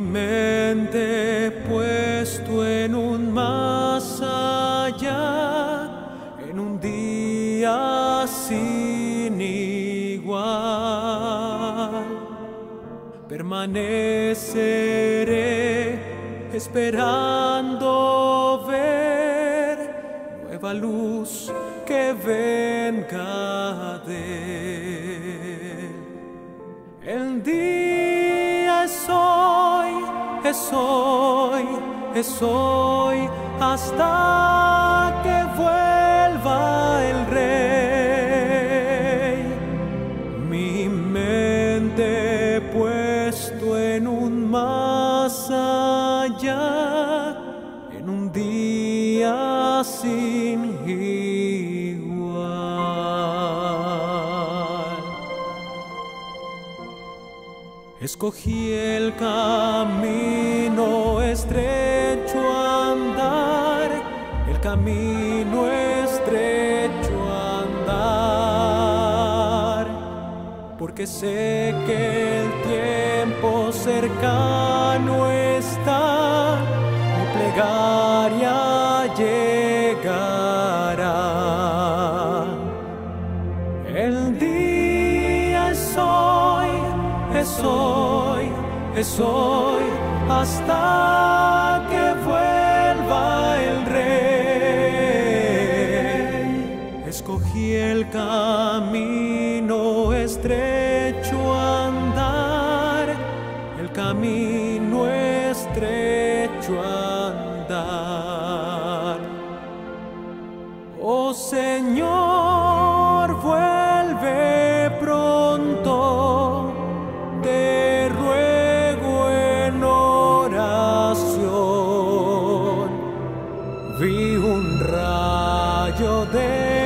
mente puesto en un más allá, en un día sin igual. Permaneceré esperando ver nueva luz que venga de es hoy, es hoy, hasta que vuelva el rey. Mi mente puesto en un más allá, en un día sin. Escogí el camino estrecho andar, el camino estrecho andar, porque sé que el tiempo cercano está, mi plegaria llegará. El día es hoy, es hoy, hasta que vuelva el rey. Escogí el camino estrecho a andar, el camino estrecho a andar. Vi un rayo de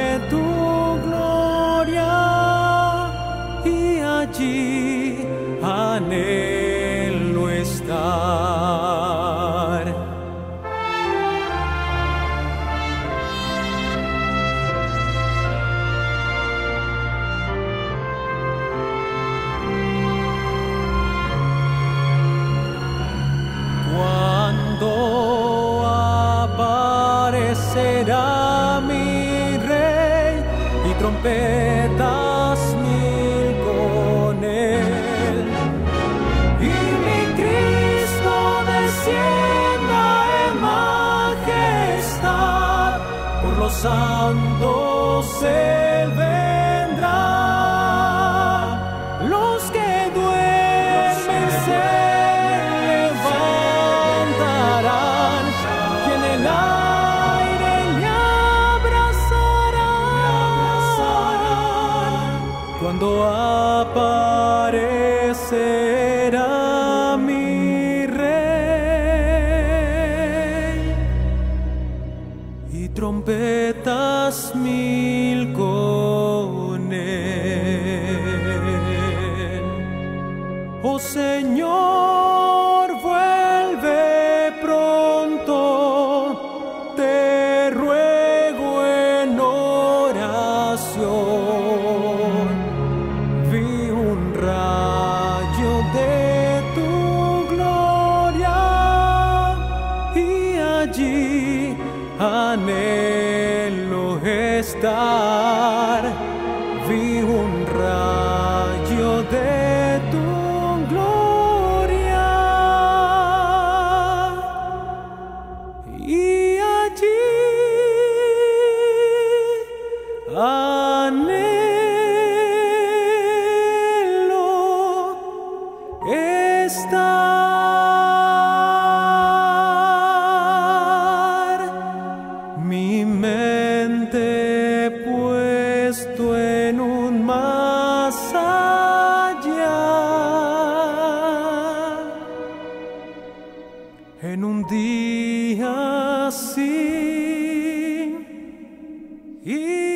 aparecerá mi rey y trompetas mil con él. Y mi Cristo descienda en majestad, por los santos él estar. Vi un rayo de tu gloria y allí anhelo estar. Un día sin igual.